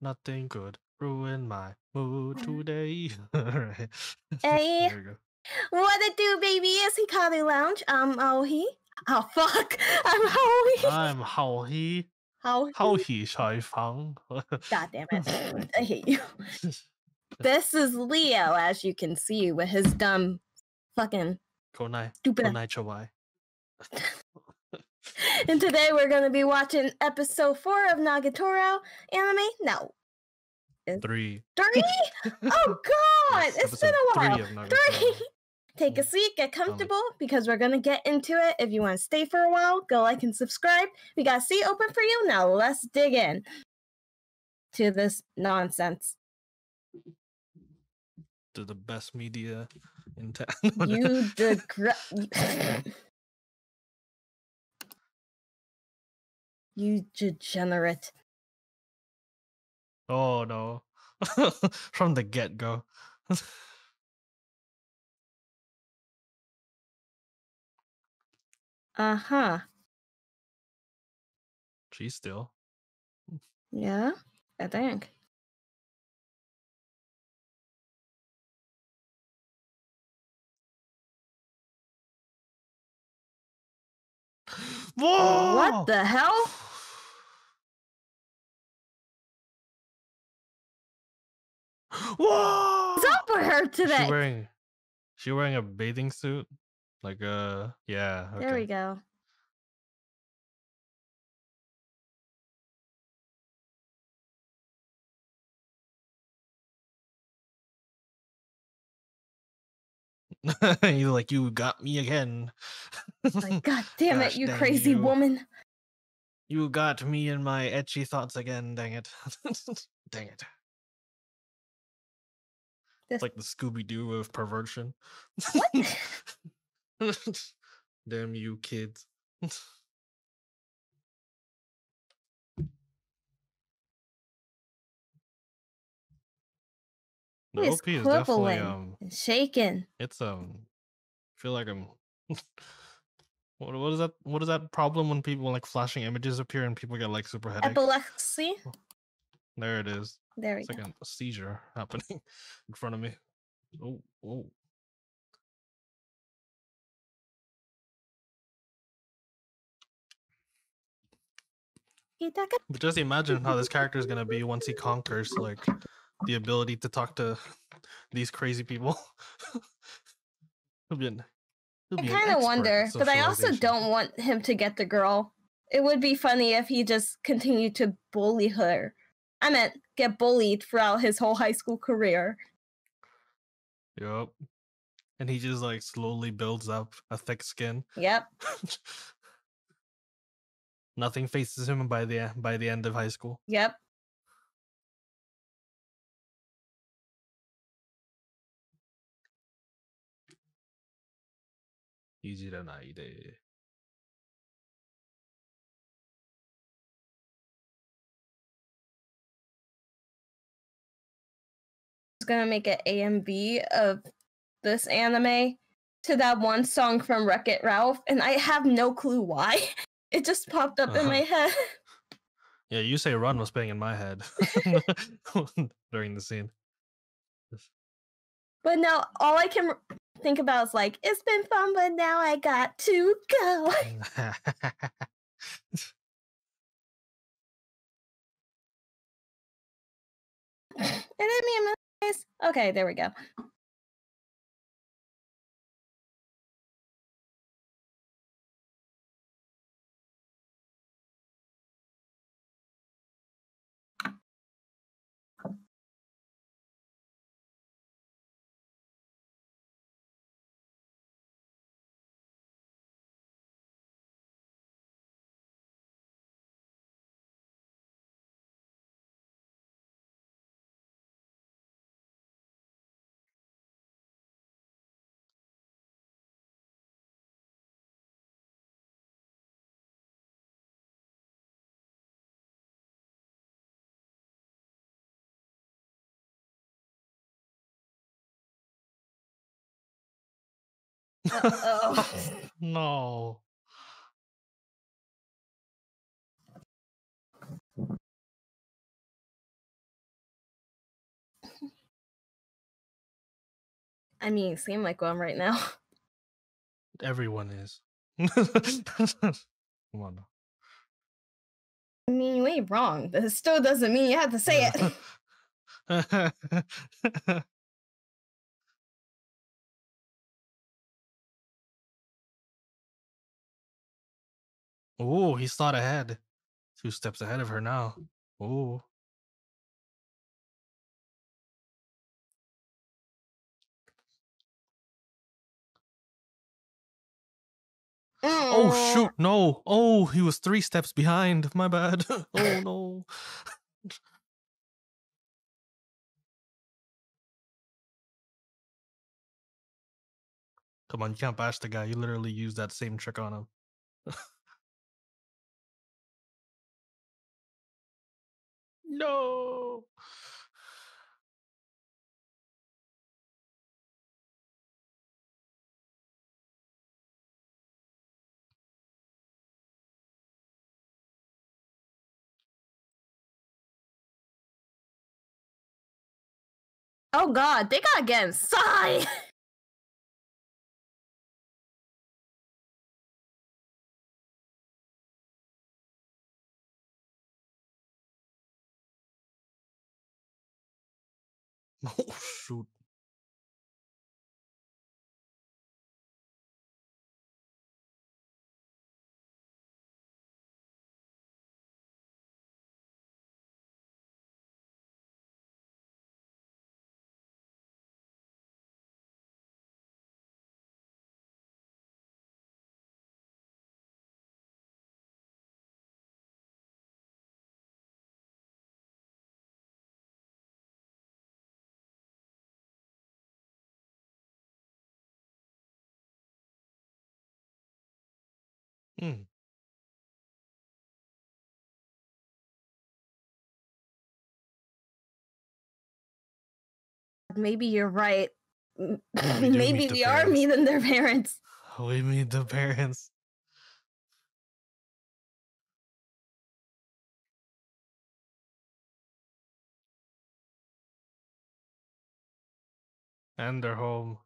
Nothing could ruin my mood mm. today. Alright. Hey. There we go. What it do, baby? Is he Hikari Lounge? I'm Oh. Oh fuck! I'm Howie. I'm Hao He. How Hao Shai Fang. God damn it! I hate you. This is Leo, as you can see, with his dumb, fucking Konai. stupid. Konai Chawai. And today we're gonna be watching episode four of Nagatoro anime. No, Three. three. oh God! Yes, it's been a while. Three. Three. Take a seat, get comfortable, because we're gonna get into it. If you want to stay for a while, go like and subscribe. We got a seat open for you. Now let's dig in to this nonsense. To the best media in town. You degre- You degenerate. oh no. From the get go. Uh huh. She's still. Yeah, I think. Whoa! What the hell? Whoa! What's up with her She today? wearing she wearing a bathing suit? Like uh yeah, okay. There we go. He's like, you got me again. Like, God damn Gosh it, you crazy you. woman. you got me in my ecchi thoughts again, dang it. dang it. This- Like the Scooby Doo of perversion. Damn you kids. The He's OP is definitely um shaking. it's um I feel like I'm what what is that what is that problem when people like flashing images appear and people get like super headache? Epilepsy. There it is. There we It's go. like a seizure happening in front of me. Oh, oh. But just imagine how this character is gonna be once he conquers like the ability to talk to these crazy people. he'll be an, he'll I kind of wonder, but I also don't want him to get the girl. It would be funny if he just continued to bully her. I meant get bullied throughout his whole high school career. Yep. And he just like slowly builds up a thick skin. Yep. Nothing faces him by the by the end of high school. Yep. Easy to gonna make an AMV of this anime to that one song from Wreck It Ralph, and I have no clue why. It just popped up in Uh-huh. my head. Yeah, you say run was playing in my head during the scene. But now all I can think about is like, it's been fun, but now I got to go. Okay, there we go. oh no. I mean, seem like one right now. Everyone is. Come on. I mean, you ain't wrong, This it still doesn't mean you have to say it. Oh, he's thought ahead. Two steps ahead of her now. Oh. Oh shoot, no. Oh, he was three steps behind. My bad. oh no. Come on, you can't bash the guy. You literally used that same trick on him. no. Oh god, they gotta get inside. Oh shoot. Hmm. Maybe you're right. M- We do Maybe we are parents. meeting their parents. We meet the parents. And they're home.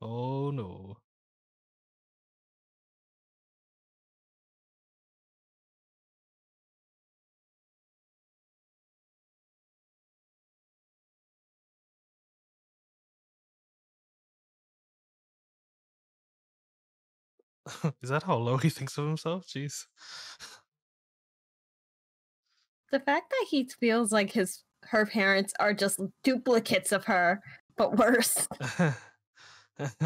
Oh no. Is that how low he thinks of himself? Jeez. The fact that he feels like his her parents are just duplicates of her, but worse.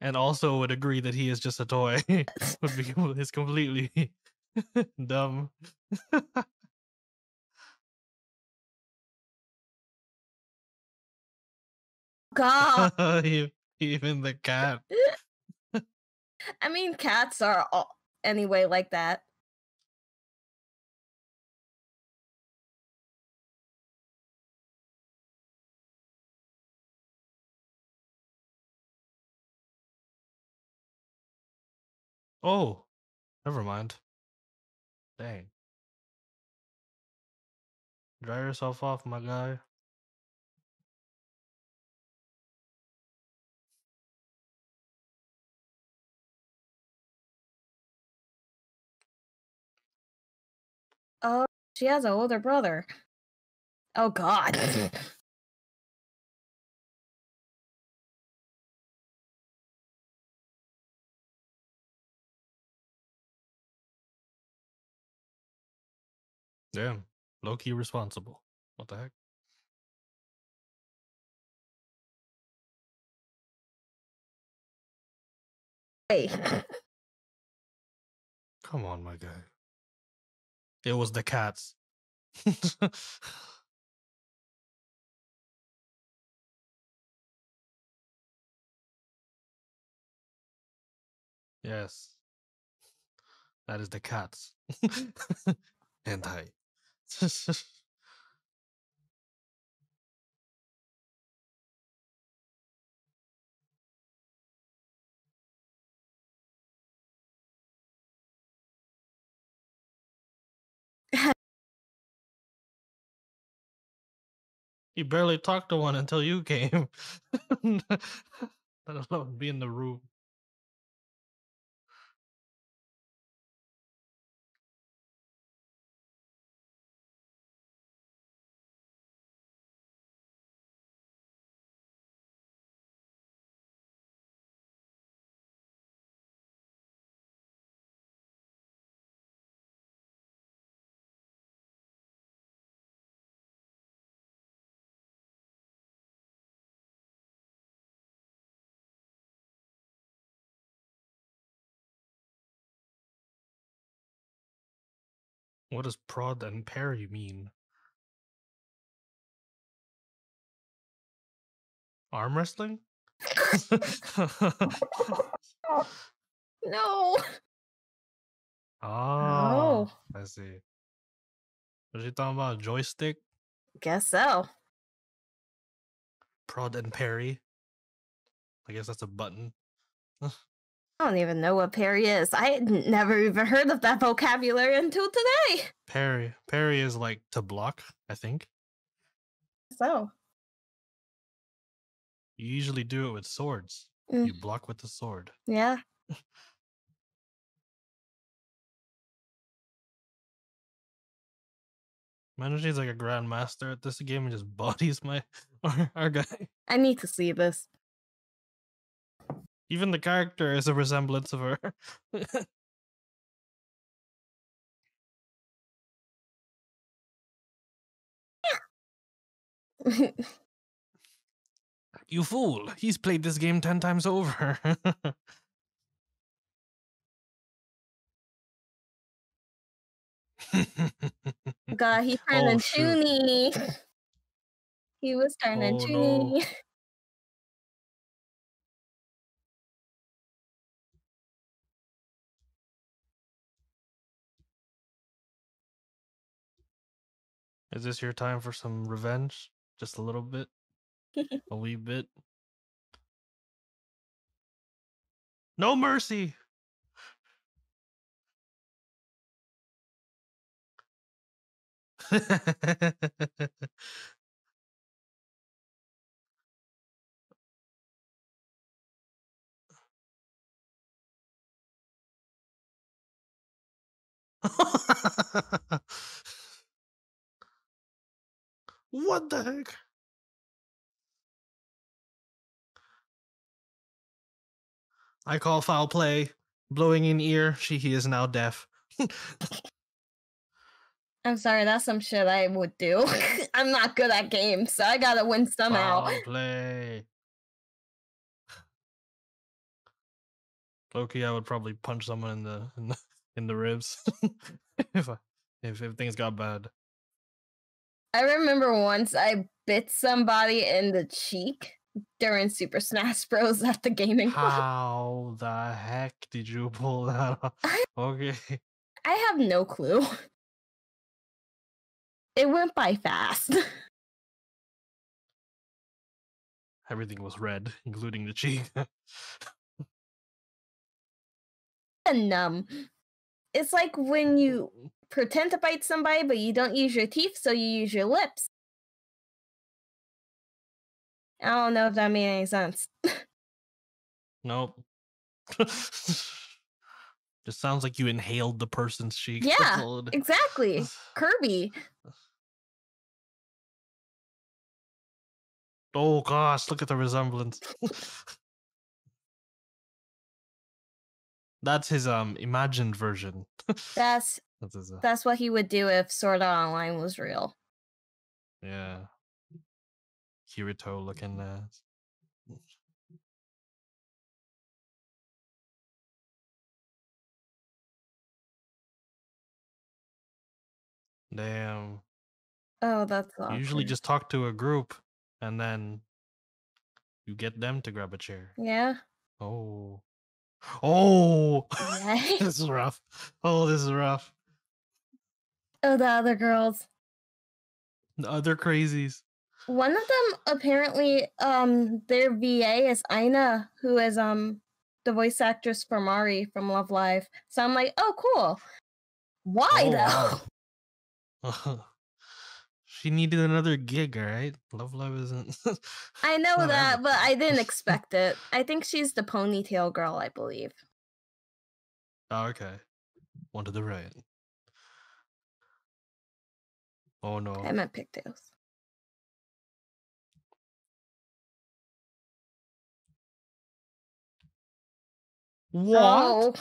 and also would agree that he is just a toy. would be is completely dumb. God, Even the cat. I mean, cats are all anyway like that. Oh, never mind. Dang. Dry yourself off, my guy. She has an older brother. Oh God. Damn. Low key responsible. What the heck? Wait. Come on, my guy. It was the cats. yes. That is the cats. and Anti. You barely talked to one until you came. Don't know, be in the room. What does prod and parry mean? Arm wrestling? no. oh, I see. Was she talking about joystick? Guess so. Prod and parry. I guess that's a button. I don't even know what parry is. I had never even heard of that vocabulary until today. Parry. Parry is like to block, I think. So, You usually do it with swords. Mm. You block with the sword. yeah. Imagine she's like a grandmaster at this game and just bodies my our, our guy. I need to see this. Even the character is a resemblance of her. you fool! He's played this game ten times over. God, he turned Oh, shoot. He was turning Oh, no. Is this your time for some revenge? Just a little bit? a wee bit? No mercy! what the heck? I call foul play. Blowing in ear. She he is now deaf. I'm sorry, that's some shit I would do. I'm not good at games, so I gotta win somehow. Foul play. Loki, I would probably punch someone in the in the, in the ribs if I, if if things got bad. I remember once I bit somebody in the cheek during Super Smash Bros. at the gaming club. How the heck did you pull that off? I- Okay. I have no clue. It went by fast. Everything was red, including the cheek. and numb. It's like when you mm-hmm. pretend to bite somebody, but you don't use your teeth, so you use your lips. I don't know if that made any sense. nope. Just sounds like you inhaled the person's cheek. Yeah, Exactly. Kirby. Oh gosh, look at the resemblance. That's his um imagined version. That's That's uh, that's what he would do if Sword Art Online was real. yeah. Kirito looking ass. Damn. Oh, that's You usually just talk to a group and then you get them to grab a chair. yeah. Oh. Oh. Right. this is rough. Oh, this is rough. Oh, the other girls. The other crazies. One of them apparently, um, their VA is Aina, who is um the voice actress for Mari from Love Live. So I'm like, oh, cool. Why Oh, though? wow. She needed another gig, all right? Love Live isn't. I know Not that, ever. but I didn't expect it. I think she's the ponytail girl, I believe. oh, okay. One to the right. Oh no. I meant pigtails. What? Oh,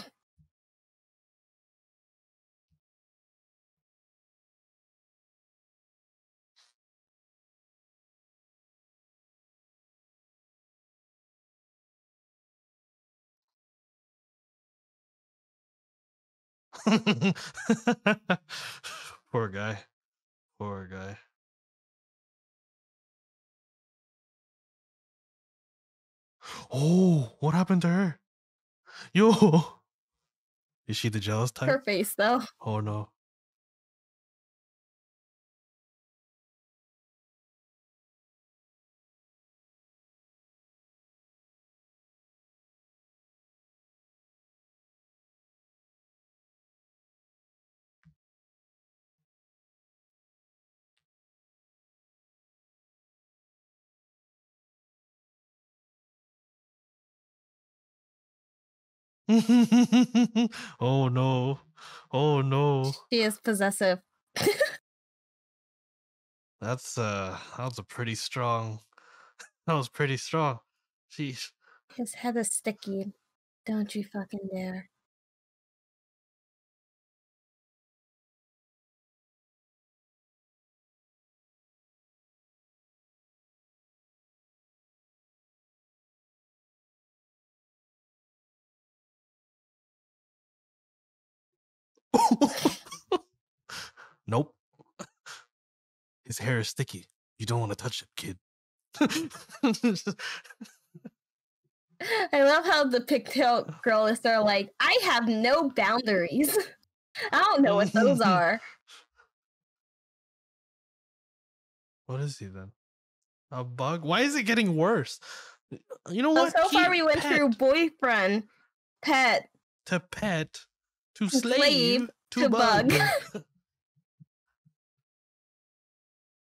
Poor guy. Poor guy. Oh, what happened to her? Yo. Is she the jealous type? her face though. Oh no. oh no. Oh no. She is possessive. That's uh that was a pretty strong that was pretty strong. Jeez. His head is sticky. Don't you fucking dare. nope. His hair is sticky. You don't want to touch it, kid. I love how the pigtail girl is sort like, I have no boundaries. I don't know what those are. what is he then? A bug? Why is it getting worse? You know So, what? so far Keep we went pet through boyfriend, pet, to pet to slave, slave, to, to bug. bug.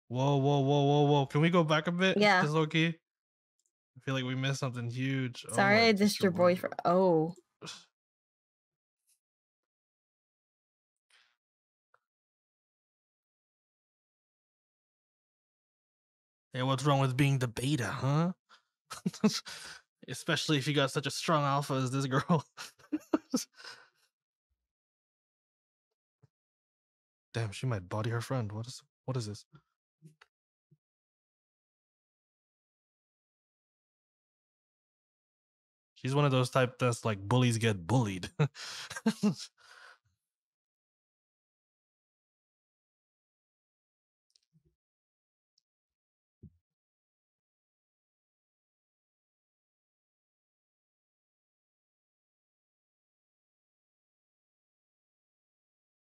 whoa, whoa, whoa, whoa, whoa! Can we go back a bit? Yeah. Just okay. I feel like we missed something huge. Oh Sorry, my I dissed your boyfriend. Oh, Hey, what's wrong with being the beta, huh? Especially if you got such a strong alpha as this girl. Damn, she might body her friend. What is what is this? She's one of those type that's like bullies get bullied.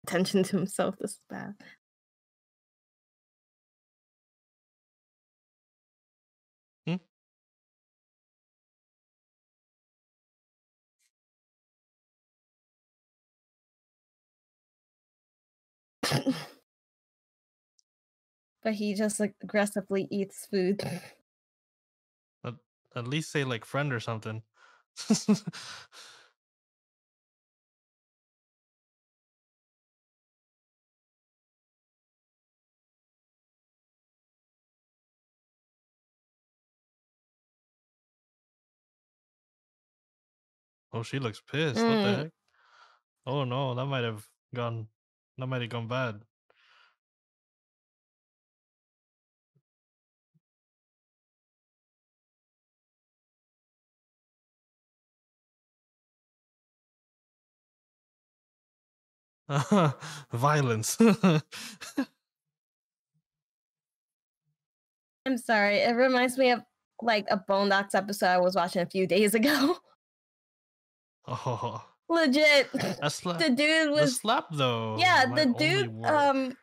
attention to himself. This is bad. Hmm? but he just like aggressively eats food. at, at least say like friend or something. oh, she looks pissed. What the Mm. heck? Oh no, that might have gone. That might have gone bad. Violence. I'm sorry. It reminds me of like a Boondocks episode I was watching a few days ago. oh, Legit. a slap. The dude The was slap though. yeah, the dude um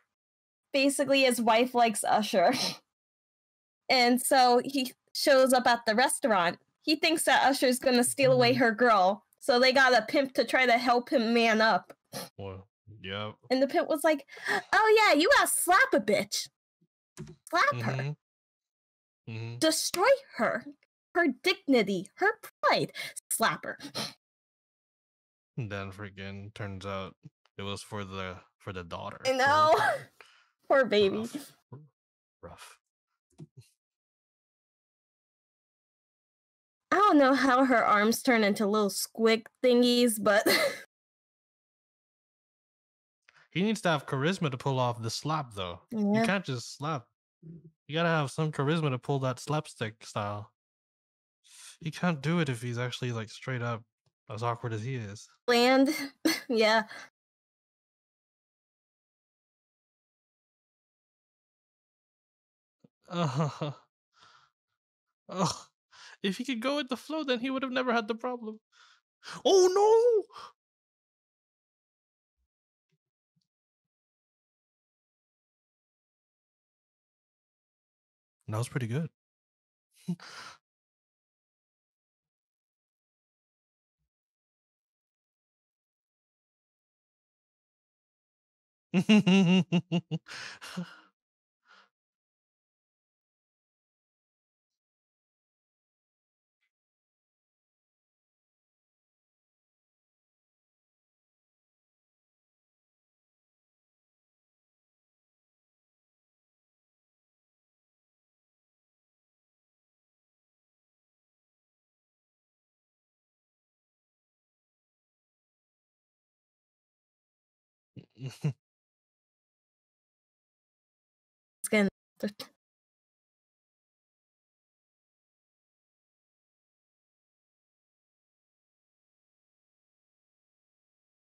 basically his wife likes Usher. and so he shows up at the restaurant. He thinks that Usher's gonna steal away Mhm. her girl. So they got a pimp to try to help him man up. Well, yeah. And the pimp was like, Oh yeah, you gotta slap a bitch. slap her, Mhm. Mhm. destroy her, her dignity, her pride, slap her. And Then freaking turns out it was for the for the daughter. I know. Poor baby. Rough. Rough. I don't know how her arms turn into little squig thingies, but He needs to have charisma to pull off the slap, though. You can't just slap. You gotta have some charisma to pull that slapstick style. He can't do it if he's actually like straight up as awkward as he is. land. yeah. Uh, oh, if he could go with the flow, then he would have never had the problem. Oh no! That was pretty good. 嗯哼哼哼哼哼哼。嗯哼。Skin.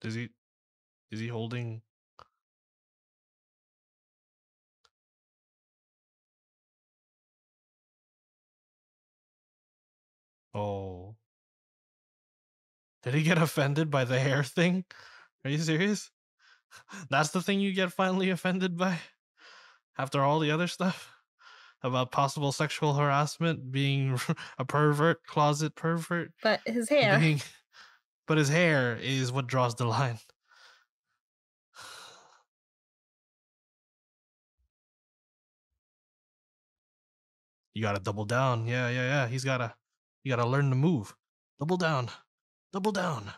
is he? Is he holding? Oh. Did he get offended by the hair thing? Are you serious? That's the thing you get finally offended by? After all the other stuff? About possible sexual harassment, being a pervert, closet pervert, But his hair. being but his hair is what draws the line. You gotta double down. Yeah, yeah, yeah. He's gotta you gotta learn to move. Double down. Double down.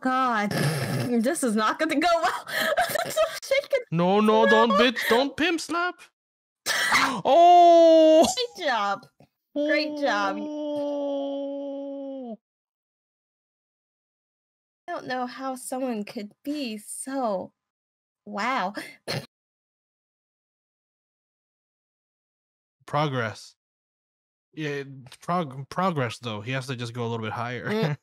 God, this is not going to go well. so shaken. No, no, don't bitch, don't pimp slap. Oh Great job. Great job. Oh. I don't know how someone could be so. Wow. Progress. Yeah, prog- progress though. He has to just go a little bit higher. Mm.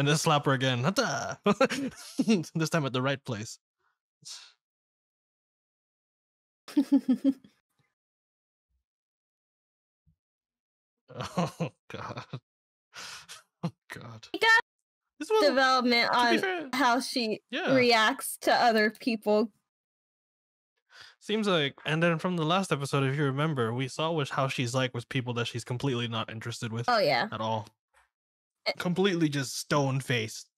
And then slap her again. This time at the right place. Oh god. Oh god. This was Development to on how she yeah. reacts to other people. Seems like, and then from the last episode, if you remember, we saw which how she's like with people that she's completely not interested with Oh, yeah. at all. Completely just stone faced.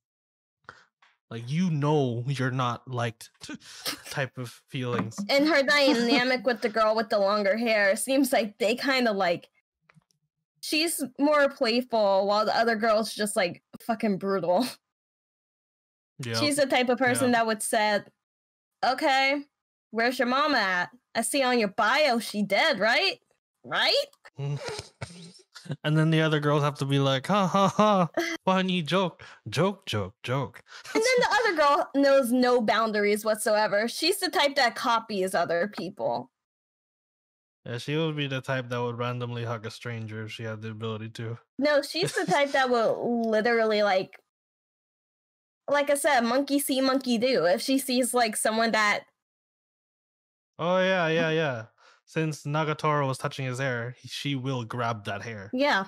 Like you know you're not liked type of feelings. And her dynamic with the girl with the longer hair seems like they kind of like. She's more playful while the other girl's just like fucking brutal. Yeah. She's the type of person Yeah. that would say, "Okay, where's your mama at? I see on your bio she dead, right? Right? and then the other girls have to be like, ha ha ha, funny joke, joke, joke, joke. And then the other girl knows no boundaries whatsoever. She's the type that copies other people. Yeah, she would be the type that would randomly hug a stranger if she had the ability to. No, she's the type that will literally like like I said, monkey see, monkey do. If she sees like someone that Oh yeah, yeah, yeah. Since Nagatoro was touching his hair, he- she will grab that hair. yeah.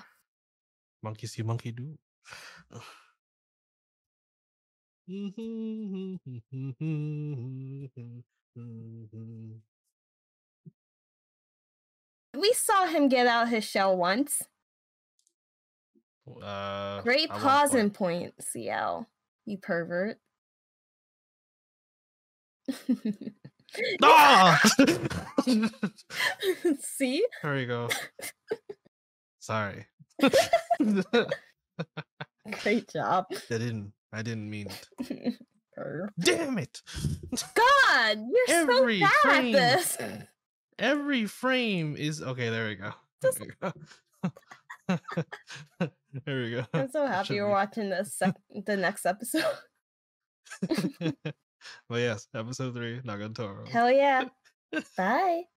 Monkey see, monkey do. We saw him get out his shell once. Uh, Great pausing point. point, CL. You pervert. Ah! See? there we go. Sorry. Great job. I didn't. I didn't mean it. Damn it! God, you're Every so bad frame. at this. Every frame is okay. There we go. There we go. there we go. I'm so happy you're be. watching this sec- the next episode. But yes, episode three, Nagatoro. Hell yeah. Bye.